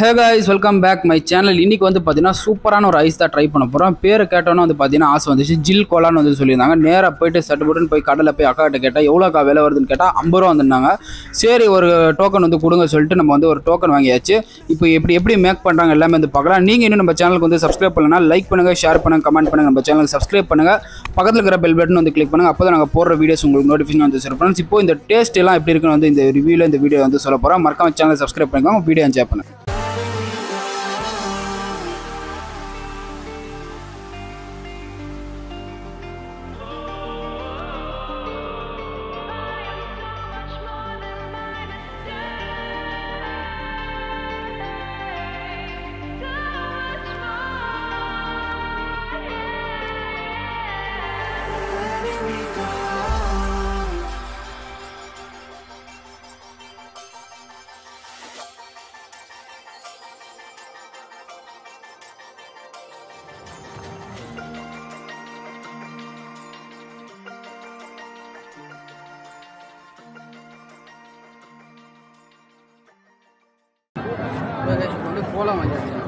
Hello guys welcome back my channel இன்னைக்கு வந்து பார்த்தீங்கன்னா சூப்பரான ஒரு ஐஸ் தான் ட்ரை பண்ண போகிறோம் பேரை கேட்டோன்னே வந்து பார்த்தீங்கன்னா ஆசை வந்துச்சு ஜில் கோலான்னு வந்து சொல்லியிருந்தாங்க. நேராக போயிட்டு சட்டு போட்டுன்னு போய் கடையில் போய் அக்கா கிட்ட கேட்டால் எவ்வளோக்கா விலை வருதுன்னு கேட்டால் ஐம்பது ரூபா வந்துருந்தாங்க. சரி ஒரு டோக்கன் வந்து கொடுங்க சொல்லிட்டு நம்ம வந்து ஒரு டோக்கன் வாங்கியாச்சு. இப்போ எப்படி எப்படி மேக் பண்ணுறாங்க எல்லாமே வந்து பார்க்கலாம். நீங்கள் இன்னும் நம்ம சேனலுக்கு வந்து சப்ஸ்கிரைப் பண்ணலனா லைக் பண்ணுங்கள் ஷேர் பண்ணுங்கள் கமெண்ட் பண்ணுங்கள் நம்ம சேனலுக்கு சப்ஸ்கிரைப் பண்ணுங்கள் பக்கத்தில் இருக்கிற பெல் பட்டன் வந்து கிளிக் பண்ணுங்கள் அப்போ தான் நாங்கள் போடுற வீடியோஸ் உங்களுக்கு நோட்டிஃபிகேஷன் வந்து சொல்ல ஃப்ரெண்ட்ஸ் இப்போ இந்த டேஸ்ட் எல்லாம் எப்படி இருக்குன்னு வந்து இந்த ரிவியூவில் இந்த வீடியோ வந்து சொல்ல போகிறோம் மறக்காம சேனல் சப்ஸ்கிரைப் பண்ணிக்கோங்க. வீடியோ என்ஜாய் பண்ணுங்கள் வந்து கோலம் வாங்கியாச்சு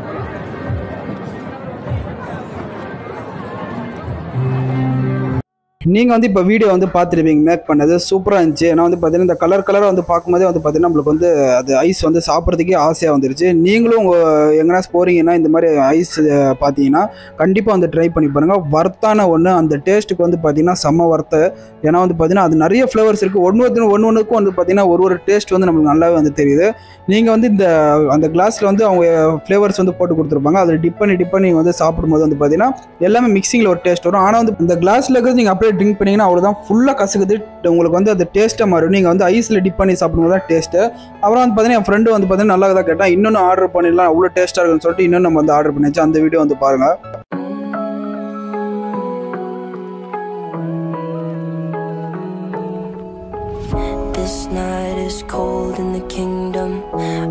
நீங்கள் வந்து இப்போ வீடியோ வந்து பார்த்துருப்பீங்க மேக் பண்ணது சூப்பராக இருந்துச்சு. ஏன்னா வந்து பார்த்தீங்கன்னா இந்த கலர் கலரை வந்து பார்க்கும்போதே வந்து பார்த்தீங்கன்னா நம்மளுக்கு வந்து அது ஐஸ் வந்து சாப்பிட்றதுக்கே ஆசையாக வந்துருச்சு. நீங்களும் உங்கள் எங்கன்னா போகிறீங்கன்னா இந்த மாதிரி ஐஸ் பார்த்தீங்கன்னா கண்டிப்பாக வந்து ட்ரை பண்ணி பாருங்கள் வர்த்தான ஒன்று அந்த டேஸ்ட்டுக்கு வந்து பார்த்தீங்கன்னா செம்ம வர்த்த ஏன்னா வந்து பார்த்தீங்கன்னா அது நிறைய ஃப்ளேவர்ஸ் இருக்குது ஒன்று ஒன்று ஒன்று ஒன்றுக்கும் வந்து பார்த்தீங்கன்னா ஒரு ஒரு டேஸ்ட் வந்து நம்மளுக்கு நல்லாவே வந்து தெரியுது. நீங்கள் வந்து இந்த அந்த கிளாஸில் வந்து அவங்க ஃப்ளேவர்ஸ் வந்து போட்டு கொடுத்துருப்பாங்க. அதில் டிப் பண்ணி டிப் பண்ணி வந்து சாப்பிடும்போது வந்து பார்த்தீங்கன்னா எல்லாமே மிக்சிங்கில் ஒரு டேஸ்ட் வரும். ஆனால் வந்து இந்த கிளாஸில் இருக்கிறது நீங்கள் அப்படியே ட்ரிங்க் பண்ணீங்கன்னா அவ்வளோதான் ஃபுல்லாக கசக்குது. உங்களுக்கு வந்து அது டேஸ்ட்டாக மாறும். நீங்கள் வந்து ஐஸில் டிப் பண்ணி சாப்பிடும்போது தான் டேஸ்ட்டு அப்புறம் வந்து பார்த்தீங்கன்னா என் ஃப்ரெண்டு வந்து பார்த்தீங்கன்னா நல்லா தான் கேட்டால் இன்னொன்று ஆர்டர் பண்ணிடலாம். அவ்வளோ டேஸ்ட்டாக இருக்குன்னு சொல்லிட்டு இன்னும் நம்ம வந்து ஆர்டர் பண்ணியாச்சு. அந்த வீடியோ வந்து பாருங்கள் This night is cold in the kingdom.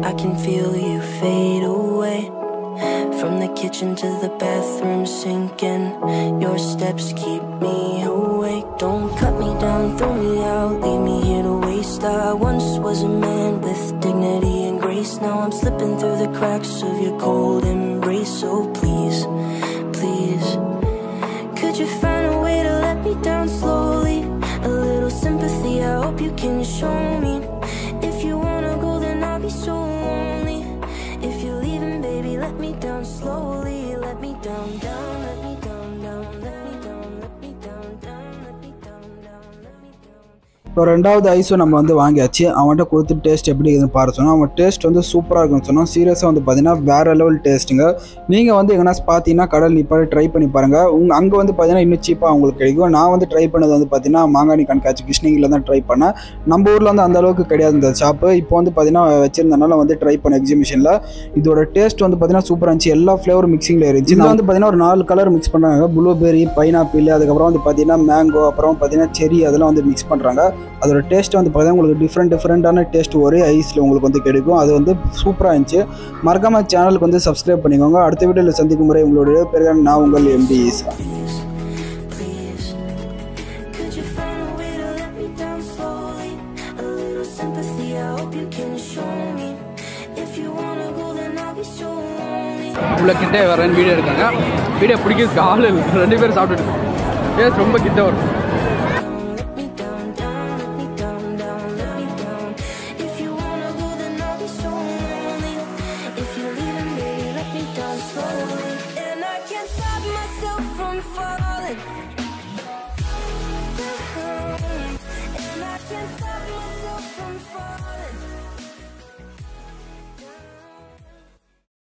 I can feel you fade away. From the kitchen to the bathroom sinking. Your steps keep me awake. Don't cut me down, throw me out, leave me here to waste. I once was a man with dignity and grace. Now I'm slipping through the cracks of your cold embrace. So please, please. Could you find இப்போ ரெண்டாவது ஐஸும் நம்ம வந்து வாங்கியாச்சு. அவன்கிட்ட கொடுத்து taste எப்படி இருக்குதுன்னு பாரு சொன்னோம் அவன் டேஸ்ட் வந்து சூப்பராக இருக்குன்னு சொன்னோம் சீரியஸாக வந்து பார்த்தீங்கன்னா வேறு லெவல் டேஸ்ட்டுங்க நீங்கள் வந்து எங்கன்னா பார்த்தீங்கன்னா கடல் நிப்பாடு ட்ரை பண்ணி பாருங்கள் உங்கள் அங்கே வந்து பார்த்தீங்கன்னா இன்னும் சீப்பாக உங்களுக்கு கிடைக்கும். நான் வந்து ட்ரை பண்ணது வந்து பார்த்தீங்கன்னா மாங்காணி கண்காட்சி கிருஷ்ணகிரியில் தான் ட்ரை பண்ணேன். நம்ம ஊரில் வந்து அந்த அளவுக்கு கிடையாது இந்த ஷாப்பு இப்போ வந்து பார்த்தீங்கன்னா வச்சிருந்தனால வந்து ட்ரை பண்ண எக்ஸிபிஷனில் இதோட டேஸ்ட் வந்து பார்த்தீங்கன்னா சூப்பராக இருந்துச்சு. எல்லா ஃப்ளேவர் மிக்சிங்கில் இருந்துச்சு. இதில் வந்து பார்த்தீங்கன்னா ஒரு நாலு கலர் மிக்ஸ் பண்ணுறாங்க ப்ளூபெரி பைனாப்பிள் அதுக்கப்புறம் வந்து பார்த்தீங்கன்னா மேங்கோ அப்புறம் பார்த்தீங்கன்னா செரி அதெல்லாம் வந்து மிக்ஸ் பண்ணுறாங்க அதோட டேஸ்ட் வந்து பார்த்தீங்கன்னா உங்களுக்கு டிஃப்ரெண்ட் டிஃப்ரெண்ட்டான டேஸ்ட் ஒரே ஐஸில் உங்களுக்கு வந்து கிடைக்கும். அது வந்து சூப்பராக இருந்துச்சு. மறக்காம சேனலுக்கு வந்து சப்ஸ்கிரைப் பண்ணிக்கோங்க. அடுத்த வீடியோவில் சந்திக்கும் முறை உங்களுடைய பேர் நான் உங்கள் எம்டி ஈசா. இவ்வளோ கிட்டே வரேன்னு வீடியோ எடுக்காங்க வீடியோ பிடிக்கிறதுக்கு ஆள் ரெண்டு பேரும் சாப்பிட்டுட்டு டேஸ்ட் ரொம்ப கிட்ட வரும். Falling. And I can't stop myself from falling.